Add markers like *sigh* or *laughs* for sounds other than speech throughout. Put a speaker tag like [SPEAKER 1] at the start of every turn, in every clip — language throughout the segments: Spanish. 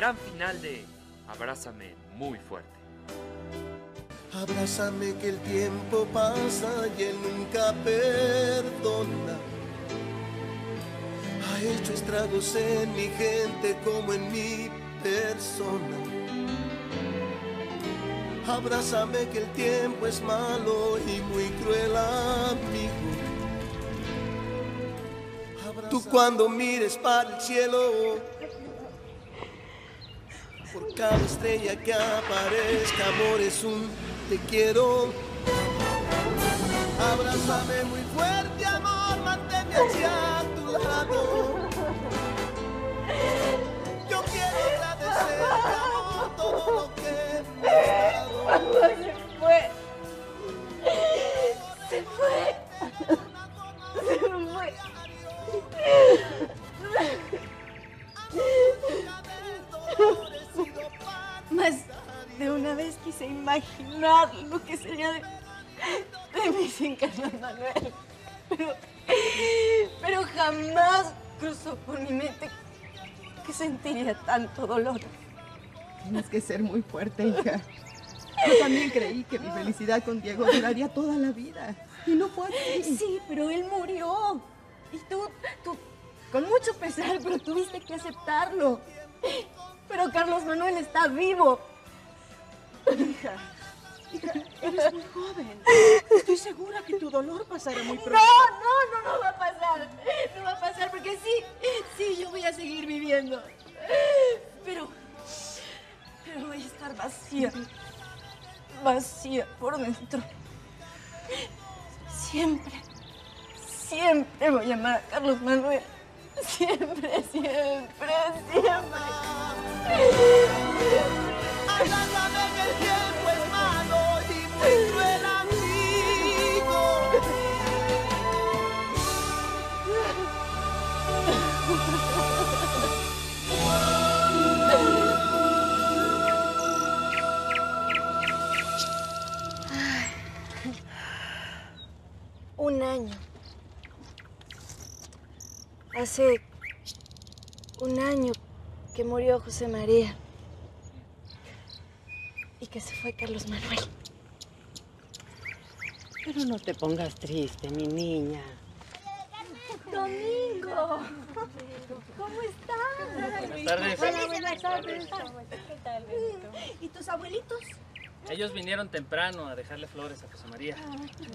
[SPEAKER 1] gran final de Abrázame muy fuerte.
[SPEAKER 2] Abrázame que el tiempo pasa y él nunca perdona. Ha hecho estragos en mi gente como en mi persona. Abrázame que el tiempo es malo y muy cruel amigo. Tú cuando mires para el cielo, por cada estrella que aparezca, amor es un te quiero. Abrázame muy fuerte, amor, manténme hacia tu lado. Yo quiero agradecerte, amor, todo lo que me has dado.
[SPEAKER 3] Imaginar lo que sería de, de mí sin Carlos Manuel. Pero, pero jamás cruzó por mi mente que sentiría tanto dolor.
[SPEAKER 4] Tienes que ser muy fuerte, hija. Yo también creí que mi felicidad con Diego duraría toda la vida. Y no fue así.
[SPEAKER 3] Sí, pero él murió. Y tú, tú, con mucho pesar, pero tuviste que aceptarlo. Pero Carlos Manuel está vivo.
[SPEAKER 4] Hija, hija, eres muy joven. Estoy segura que tu dolor pasará muy
[SPEAKER 3] No,
[SPEAKER 4] pronto.
[SPEAKER 3] no, no, no va a pasar. No va a pasar porque sí, sí, yo voy a seguir viviendo. Pero, pero voy a estar vacía. Vacía por dentro. Siempre, siempre voy a amar a Carlos Manuel. Siempre, siempre, siempre. Un año. Hace un año que murió José María. Y que se fue Carlos Manuel.
[SPEAKER 5] Pero no te pongas triste, mi niña.
[SPEAKER 3] Domingo, ¿cómo estás?
[SPEAKER 1] Buenas tardes.
[SPEAKER 3] Hola, buenas tardes. ¿Qué tal, ¿Y tus abuelitos?
[SPEAKER 1] Ellos vinieron temprano a dejarle flores a José María.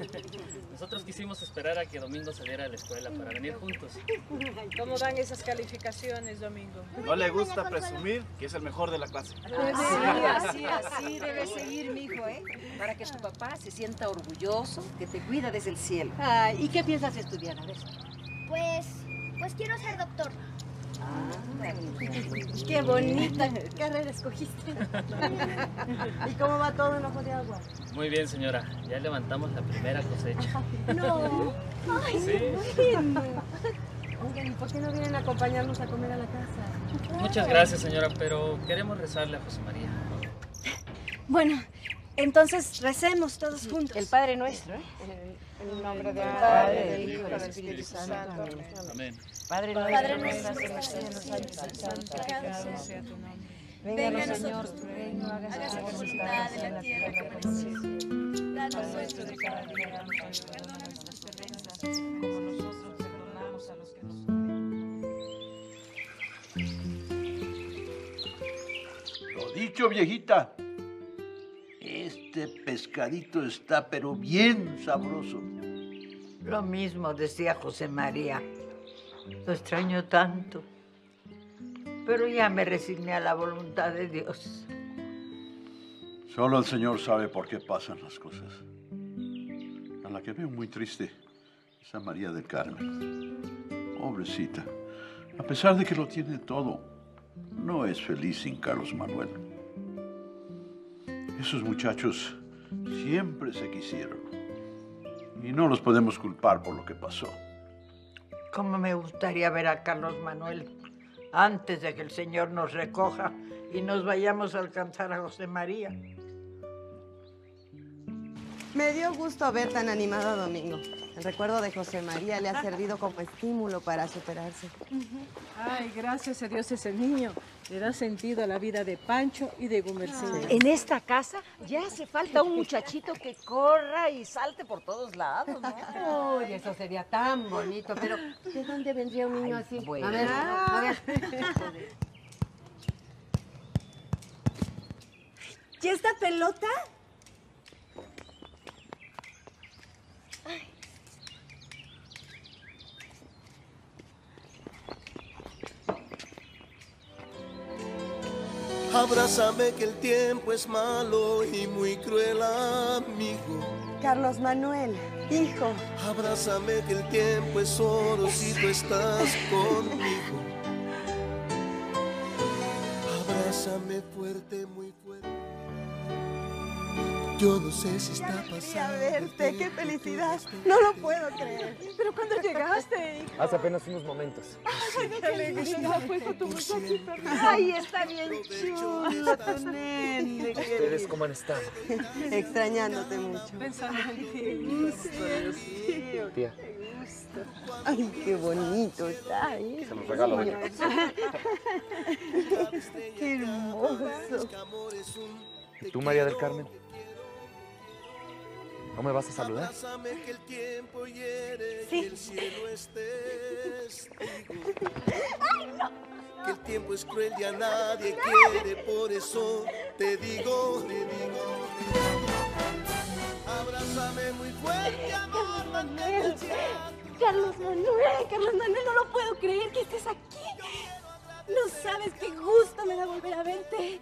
[SPEAKER 1] *laughs* Nosotros quisimos esperar a que Domingo saliera de la escuela para venir juntos.
[SPEAKER 6] ¿Cómo van esas calificaciones, Domingo?
[SPEAKER 7] No le gusta presumir que es el mejor de la clase.
[SPEAKER 8] Así, así, así debe seguir, mijo, ¿eh? Para que tu papá se sienta orgulloso, que te cuida desde el cielo.
[SPEAKER 5] Ay, ¿y qué piensas estudiar? A ver.
[SPEAKER 9] Pues, pues quiero ser doctor.
[SPEAKER 3] Qué bonita carrera escogiste.
[SPEAKER 4] ¿Y cómo va todo en Ojo de Agua?
[SPEAKER 1] Muy bien, señora. Ya levantamos la primera cosecha.
[SPEAKER 3] No. Ay,
[SPEAKER 1] Sí.
[SPEAKER 3] bueno.
[SPEAKER 4] Oigan, ¿y por qué no vienen a acompañarnos a comer a la casa?
[SPEAKER 1] Muchas gracias, señora, pero queremos rezarle a José María.
[SPEAKER 3] Bueno, entonces recemos todos juntos.
[SPEAKER 5] El Padre Nuestro, ¿eh?
[SPEAKER 6] En el nombre del
[SPEAKER 5] Padre,
[SPEAKER 6] del Hijo y del
[SPEAKER 5] Espíritu
[SPEAKER 6] Espíritu
[SPEAKER 5] Santo.
[SPEAKER 6] Santo.
[SPEAKER 1] Amén.
[SPEAKER 5] Padre
[SPEAKER 3] Padre
[SPEAKER 5] nuestro, que santificado sea tu nombre. Venga nosotros tu reino, hágase tu voluntad en la tierra como en el cielo.
[SPEAKER 3] Danos
[SPEAKER 5] nuestro de cada día, perdona nuestras ofensas, como nosotros perdonamos a los que nos ofenden.
[SPEAKER 10] Lo dicho, viejita. Pescadito está pero bien sabroso.
[SPEAKER 11] Lo mismo decía José María. Lo extraño tanto. Pero ya me resigné a la voluntad de Dios.
[SPEAKER 10] Solo el Señor sabe por qué pasan las cosas. A la que veo muy triste es a María del Carmen. Pobrecita. A pesar de que lo tiene todo, no es feliz sin Carlos Manuel. Esos muchachos siempre se quisieron. Y no los podemos culpar por lo que pasó.
[SPEAKER 11] Cómo me gustaría ver a Carlos Manuel antes de que el Señor nos recoja y nos vayamos a alcanzar a José María.
[SPEAKER 12] Me dio gusto ver tan animado a Domingo. El recuerdo de José María le ha servido como estímulo para superarse.
[SPEAKER 6] Ay, gracias a Dios ese niño. Le da sentido a la vida de Pancho y de Gumercindo.
[SPEAKER 8] En esta casa ya hace falta un muchachito que corra y salte por todos lados, ¿no?
[SPEAKER 3] Uy, eso sería tan bonito, pero ¿de dónde vendría un niño así?
[SPEAKER 8] bueno.
[SPEAKER 3] A ver, a ver.
[SPEAKER 13] ¿Y esta pelota?
[SPEAKER 2] Abrázame que el tiempo es malo y muy cruel amigo.
[SPEAKER 12] Carlos Manuel, hijo.
[SPEAKER 2] Abrázame que el tiempo es oro si tú estás conmigo. Abrázame fuerte, muy fuerte. Yo no sé si está
[SPEAKER 12] Quería
[SPEAKER 2] pasando.
[SPEAKER 12] verte, qué felicidad. No lo puedo creer.
[SPEAKER 6] Pero cuando *laughs* llegaste,
[SPEAKER 14] Hace apenas unos momentos.
[SPEAKER 6] qué alegría, pues con tu muchachito.
[SPEAKER 12] Ay, está bien chulo tu nene.
[SPEAKER 14] ¿Ustedes cómo han estado? *laughs*
[SPEAKER 12] Extrañándote mucho.
[SPEAKER 6] Pensando en ti.
[SPEAKER 12] Qué gusto, Dios mío.
[SPEAKER 14] Tía.
[SPEAKER 12] Qué gusto. Ay, qué bonito está. ¿eh?
[SPEAKER 14] Se los regalo, doña.
[SPEAKER 12] Qué hermoso.
[SPEAKER 14] ¿Y tú, María del Carmen? ¿No me vas a saludar?
[SPEAKER 2] Abrázame que el tiempo hiere
[SPEAKER 13] Sí.
[SPEAKER 2] y el cielo es testigo. *laughs* Que el tiempo es cruel y a nadie quiere, por eso te digo, te digo. Abrázame muy fuerte, amor, mantén el
[SPEAKER 13] Carlos Manuel, Carlos Manuel, no lo puedo creer que estés aquí. No sabes qué gusto me da volver a verte.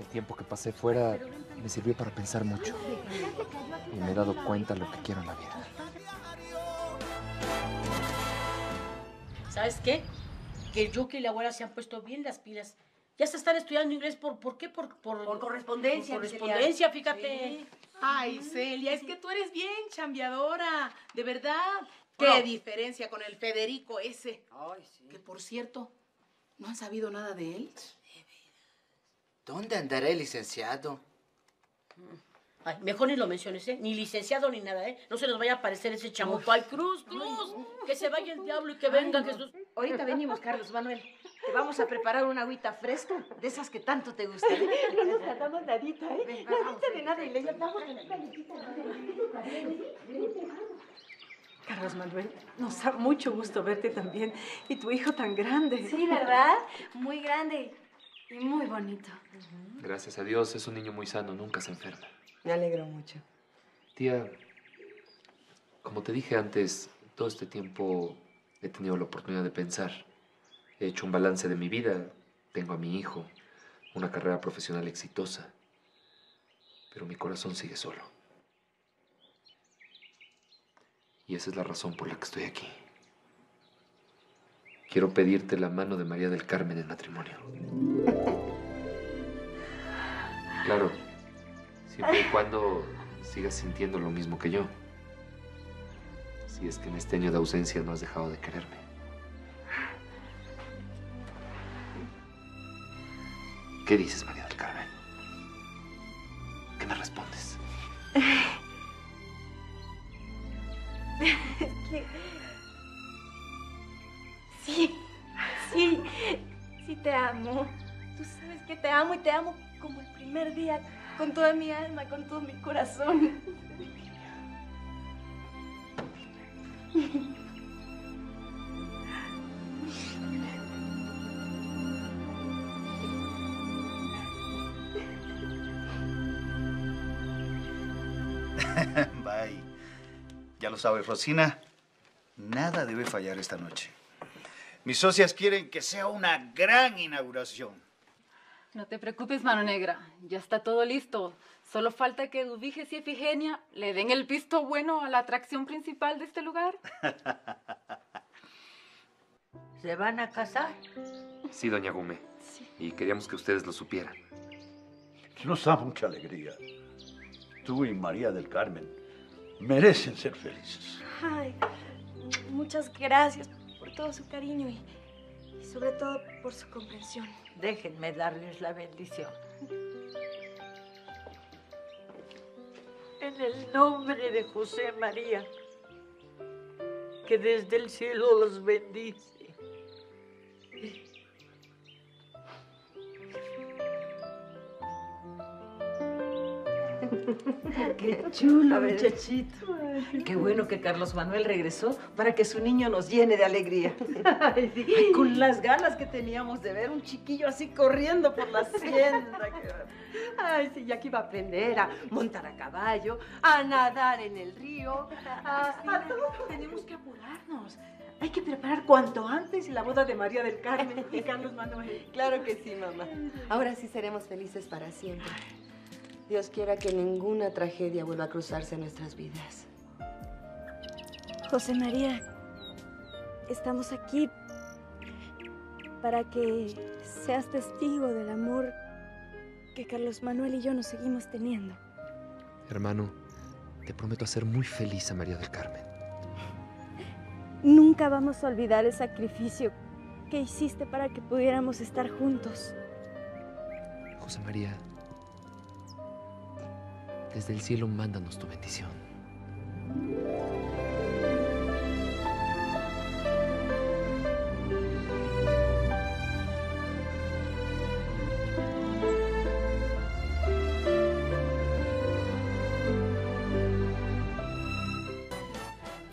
[SPEAKER 14] El tiempo que pasé fuera me sirvió para pensar mucho. Y me he dado cuenta de lo que quiero en la vida.
[SPEAKER 15] ¿Sabes qué? Que el Yuki y la abuela se han puesto bien las pilas. Ya se están estudiando inglés por, ¿por qué? Por, por,
[SPEAKER 8] Por correspondencia,
[SPEAKER 15] por correspondencia,
[SPEAKER 8] Celia.
[SPEAKER 15] fíjate.
[SPEAKER 5] Ay, Celia, es que tú eres bien chambeadora, de verdad. Qué
[SPEAKER 15] Bueno.
[SPEAKER 5] diferencia con el Federico ese.
[SPEAKER 8] Ay, sí.
[SPEAKER 5] Que por cierto, ¿no han sabido nada de él?
[SPEAKER 16] ¿Dónde andará el licenciado?
[SPEAKER 15] Ay, mejor ni lo menciones, ¿eh? Ni licenciado ni nada, ¿eh? No se nos vaya a aparecer ese chamuco. ¡Ay, Cruz, Cruz! Que se vaya el diablo y que venga Jesús.
[SPEAKER 8] Ahorita venimos, Carlos Manuel. Te vamos a preparar una agüita fresca, de esas que tanto te gustan. *laughs*
[SPEAKER 13] No nos tratamos nadita, ¿eh?
[SPEAKER 8] Ven, vamos,
[SPEAKER 13] Nadita de nada y le llamamos.
[SPEAKER 6] Carlos Manuel, nos da mucho gusto verte también. Y tu hijo tan grande.
[SPEAKER 13] Sí, ¿verdad? Muy grande y muy bonito.
[SPEAKER 14] Gracias a Dios, es un niño muy sano, nunca se enferma.
[SPEAKER 12] Me alegro mucho.
[SPEAKER 14] Tía, como te dije antes, todo este tiempo he tenido la oportunidad de pensar. He hecho un balance de mi vida. Tengo a mi hijo, una carrera profesional exitosa. Pero mi corazón sigue solo. Y esa es la razón por la que estoy aquí. Quiero pedirte la mano de María del Carmen en matrimonio. *laughs* Claro, siempre y cuando sigas sintiendo lo mismo que yo. Si es que en este año de ausencia no has dejado de quererme. ¿Qué dices, María del Carmen? ¿Qué me respondes? *laughs*
[SPEAKER 13] te amo. Tú sabes que te amo y te amo como el primer día, con toda mi alma, con todo mi corazón. *laughs*
[SPEAKER 17] Bye. Ya lo sabes, Rosina. Nada debe fallar esta noche. Mis socias quieren que sea una gran inauguración.
[SPEAKER 18] No te preocupes, mano negra. Ya está todo listo. Solo falta que Dubiges y Efigenia le den el visto bueno a la atracción principal de este lugar. *laughs*
[SPEAKER 11] ¿Se van a casar?
[SPEAKER 14] Sí, doña Gume. Y queríamos que ustedes lo supieran.
[SPEAKER 10] Nos da mucha alegría. Tú y María del Carmen merecen ser felices.
[SPEAKER 13] Ay, muchas gracias todo su cariño y, y sobre todo por su comprensión.
[SPEAKER 11] Déjenme darles la bendición. en el nombre de José María, que desde el cielo los bendice.
[SPEAKER 8] Qué chulo, muchachito. Qué bueno que Carlos Manuel regresó para que su niño nos llene de alegría. Ay, con las ganas que teníamos de ver un chiquillo así corriendo por la hacienda.
[SPEAKER 19] Ay, sí, ya que iba a aprender a montar a caballo, a nadar en el río. A, a todo. Tenemos que apurarnos. Hay que preparar cuanto antes la boda de María del Carmen y Carlos Manuel.
[SPEAKER 12] Claro que sí, mamá. Ahora sí seremos felices para siempre. Dios quiera que ninguna tragedia vuelva a cruzarse en nuestras vidas.
[SPEAKER 13] José María, estamos aquí para que seas testigo del amor que Carlos Manuel y yo nos seguimos teniendo.
[SPEAKER 14] Hermano, te prometo hacer muy feliz a María del Carmen.
[SPEAKER 13] Nunca vamos a olvidar el sacrificio que hiciste para que pudiéramos estar juntos.
[SPEAKER 14] José María, desde el cielo mándanos tu bendición.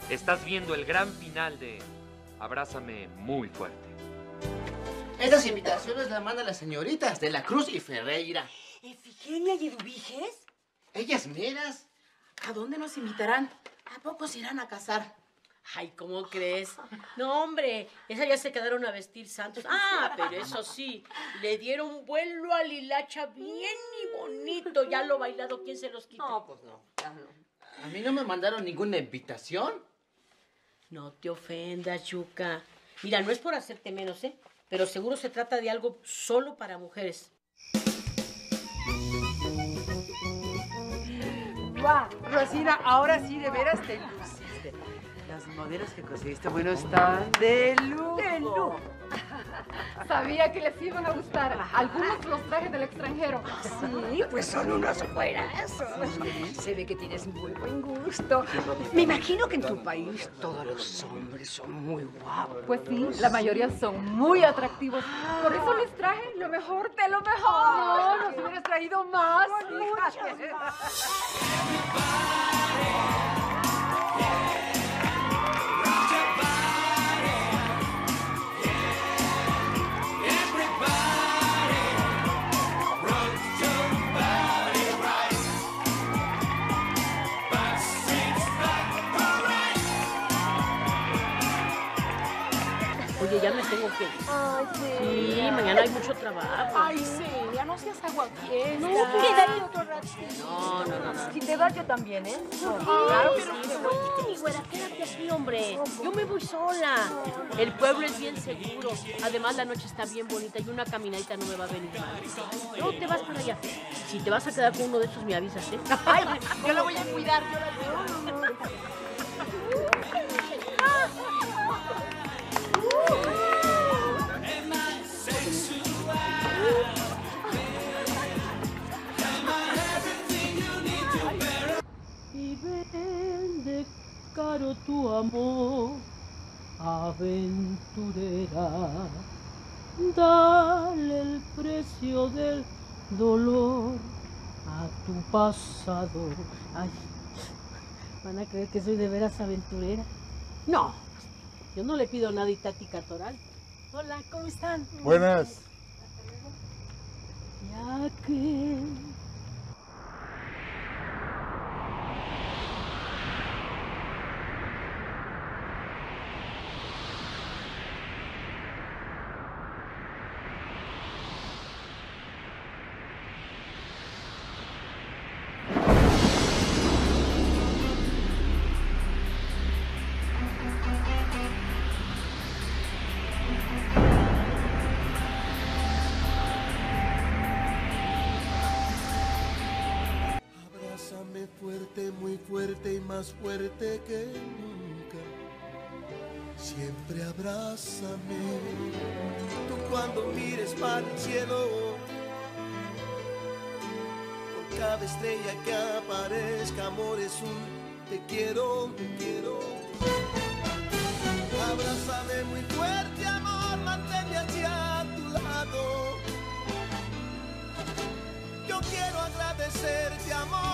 [SPEAKER 14] Estás viendo el gran final de Abrázame muy fuerte.
[SPEAKER 16] Esas invitaciones las mandan las señoritas de la Cruz y Ferreira.
[SPEAKER 15] ¿Efigenia y Eduviges?
[SPEAKER 16] Ellas meras.
[SPEAKER 15] ¿A dónde nos invitarán? ¿A poco se irán a casar? Ay, ¿cómo crees? No, hombre, esas ya se quedaron a vestir santos. Ah, pero eso sí, le dieron vuelo a Lilacha bien y bonito. Ya lo bailado, ¿quién se los quita?
[SPEAKER 16] No, pues no. A mí no me mandaron ninguna invitación.
[SPEAKER 15] No te ofendas, Yuka. Mira, no es por hacerte menos, ¿eh? Pero seguro se trata de algo solo para mujeres.
[SPEAKER 6] Rosina, ahora sí, de veras te luciste. Modelos que conseguiste, bueno, están de lujo.
[SPEAKER 18] De lujo. *laughs* Sabía que les iban a gustar. Algunos los trajes del extranjero.
[SPEAKER 19] Sí, pues son unos buenazos. Se ve que tienes muy buen gusto. Me imagino que en tu país todos los hombres son muy guapos.
[SPEAKER 18] Pues sí, la mayoría son muy atractivos. Por eso les traje lo mejor de lo mejor.
[SPEAKER 6] No, nos hubieras traído más, hija. *laughs*
[SPEAKER 13] Ay,
[SPEAKER 15] Sí, mañana hay mucho trabajo.
[SPEAKER 18] Ay, Celia, no seas aguafiesta.
[SPEAKER 15] No,
[SPEAKER 18] quédate otro ratito.
[SPEAKER 15] No, no, no, no.
[SPEAKER 18] Si te vas yo también, ¿eh?
[SPEAKER 15] Claro que sí, no, mi güera, quédate aquí, hombre. Yo me voy sola. El pueblo es bien seguro. Además, la noche está bien bonita y una caminadita no me va a venir mal. No te vas para allá. Si te vas a quedar con uno de estos, me avisas, ¿eh?
[SPEAKER 18] Ay, yo la voy a cuidar, yo la veo.
[SPEAKER 20] Caro tu amor, aventurera. Dale el precio del dolor a tu pasado. Ay, ¿van a creer que soy de veras aventurera? No, yo no le pido nada y Tati Catoral. Hola, ¿cómo están?
[SPEAKER 21] Buenas.
[SPEAKER 20] Ya que
[SPEAKER 2] más fuerte que nunca. Siempre abrázame. Tú cuando mires para el cielo, con cada estrella que aparezca, amor, es un te quiero, te quiero. Abrázame muy fuerte, amor, manténme hacia tu lado. Yo quiero agradecerte, amor